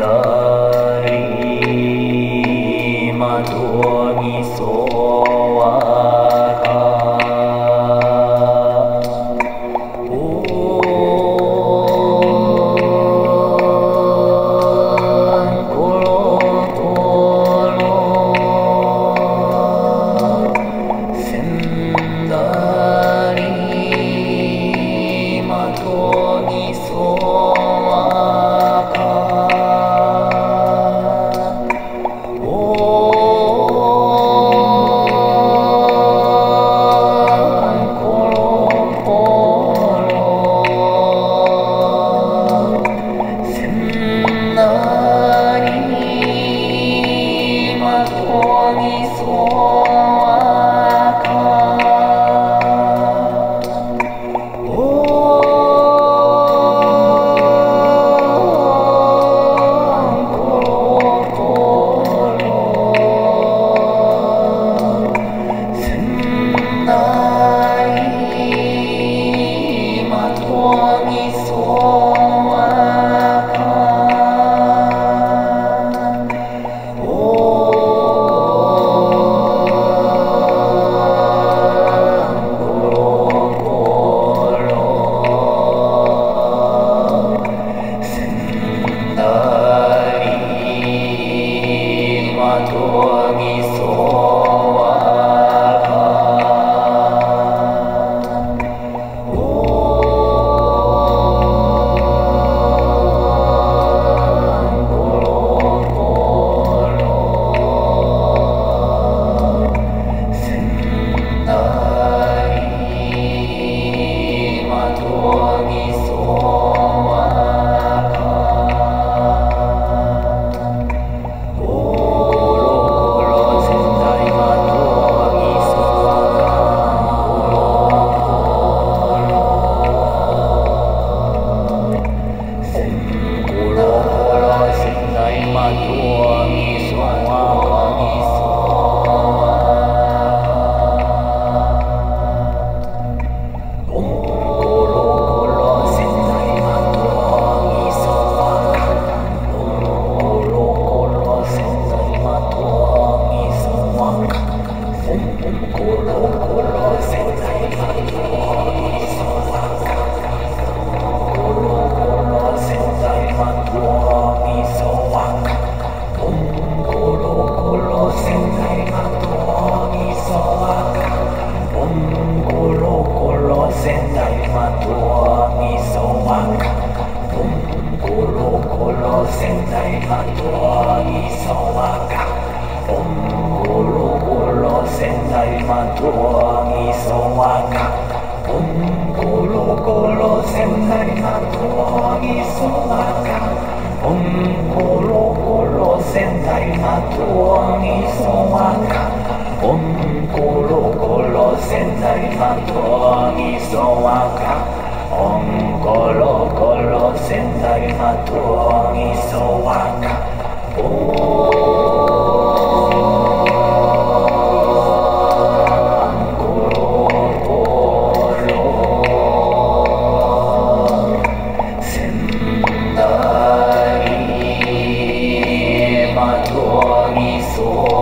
左まとみそ「おんころころせんざいまとにそわか」「おんころころせんざいまとにそわか」おー Oh.